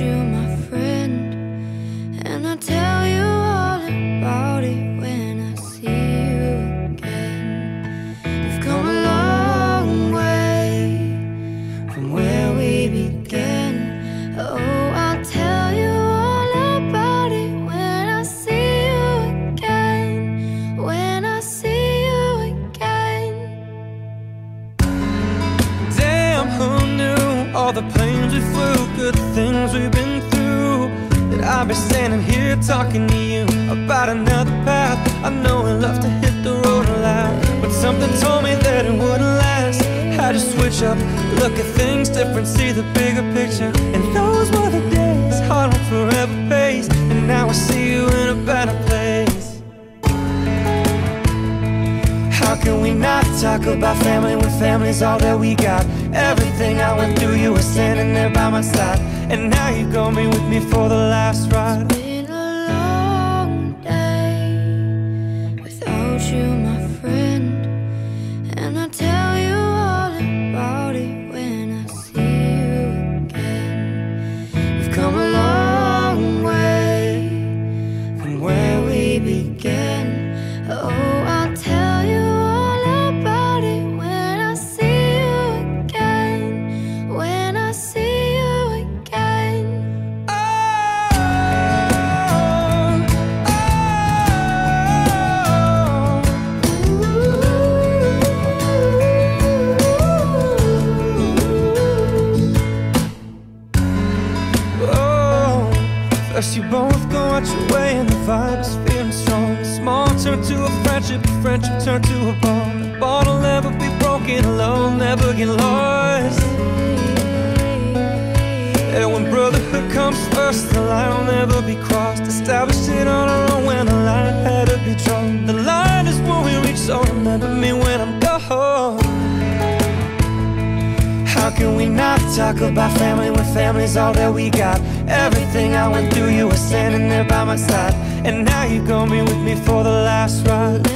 you, my friend. And I'll tell you all about it when I see you again. We've come a long way from where we began. Oh, I'll tell you all about it when I see you again. When I see you again. Damn, who knew all the planes we flew, good things we've been through? That I'd be standing here talking to you about another path. I know I love to hit the road a lot, but something told me that it wouldn't last. Had to switch up, look at things different, see the bigger picture. And those were the days, hard on forever pace. And now I see you in a better place. How can we not talk about family when family's all that we got? Everything I went through, you were by my side. And now you're gonna be with me for the last ride. It's Been a long day without you, my friend. And I'll tell you all about it when I see you again. We've come a long way From where we began. Oh, first you both go out your way and the vibe is feeling strong. Small turn to a friendship, a friendship turn to a bond. The bond will never be broken, alone never get lost. And when brotherhood comes first, the line will never be crossed. Established it on our own when the line had to be drawn. Talk about family when family's all that we got? Everything I went through, you were standing there by my side. And now you're gonna be with me for the last ride.